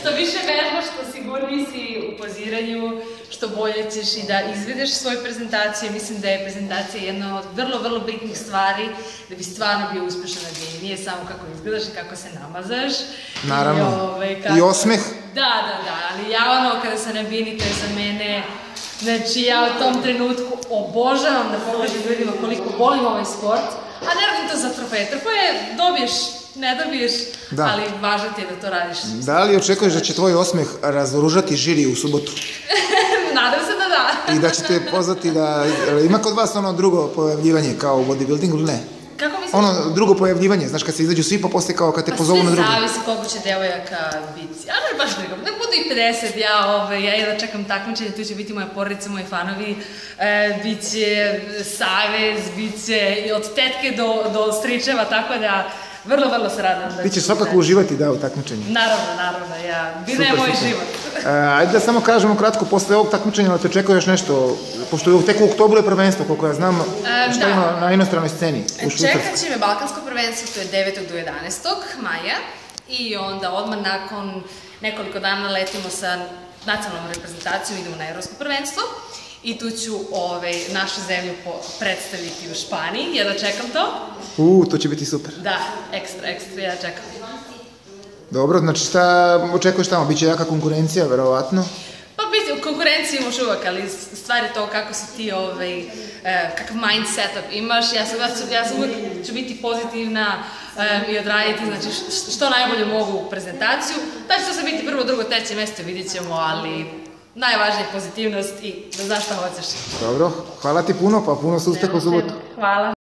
što više vežbaš, što sigurniji si u poziranju, što bolje ćeš i da izvedeš svoje prezentacije. Mislim da je prezentacija jedna od vrlo, vrlo bitnih stvari da bi stvarno bio uspešan na bini. Nije samo kako izgledaš i kako se namazaš. Naravno. I, ovaj, kako... I osmeh. Da, da, da, ali ja ono kada sam na bini, to je za mene Znači, ja u tom trenutku obožavam da pokažem ljudima koliko volim ovaj sport, a ne radim to za trofeje. Trofeje dobiješ, ne dobiješ, Da. ali važno ti je da to radiš. Da li očekuješ da će tvoj osmeh razoružati žiri u subotu? Nadam se da da. I da ćete pozvati da... Ima kod vas ono drugo pojavljivanje kao u bodybuildingu ili ne? Kako misliš? Ono drugo pojavljivanje, znaš kad se izađu svi pa posle kao kad te Pa pozovu na sve drugo. zavisi koliko će devojaka biti. A ne baš briga, nek budu i 50, ja, ove, ja jedva čekam takmičenje, tu će biti moja porodica, moji fanovi, e, bit će savez, bit će i od tetke do, do stričeva, tako da vrlo, vrlo se radujem. Da Ti će ćeš svakako uživati da u takmičenju. Naravno, naravno, ja, bina je moj super. život. E, ajde da samo kažemo kratko, posle ovog takmičenja da te očekuje još nešto, pošto je tek u oktobru je prvenstvo, koliko ja znam, E, šta da. ima na inostranoj sceni u Švicarskoj. Čekat će me Balkansko prvenstvo, to je 9. do 11. maja i onda odmah nakon nekoliko dana letimo sa nacionalnom reprezentacijom, idemo na Evropsko prvenstvo i tu ću ovaj, našu zemlju po, predstaviti u Španiji, ja da čekam to. U, to će biti super. Da, ekstra, ekstra, ja čekam. Dobro, znači šta očekuješ tamo? Biće jaka konkurencija, verovatno. Pa biti, u konkurenciji imaš uvek, ali stvar je to kako si ti, ovaj, e, kakav mind setup imaš. Ja sam, ja sam, ja sam uvek ću biti pozitivna e, i odraditi znači, što najbolje mogu u prezentaciju. Da će to sad biti prvo, drugo, treće mesto, vidit ćemo, ali najvažnija je pozitivnost i da znaš šta hoćeš. Dobro, hvala ti puno, pa puno se uspeha u subotu. Hvala.